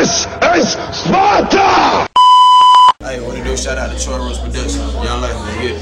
This is Sparta! Hey, what to do? Shout out to Troy Rose Productions. Y'all like me, yeah.